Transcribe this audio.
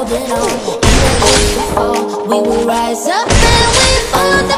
holding on. We we will rise up and we fall.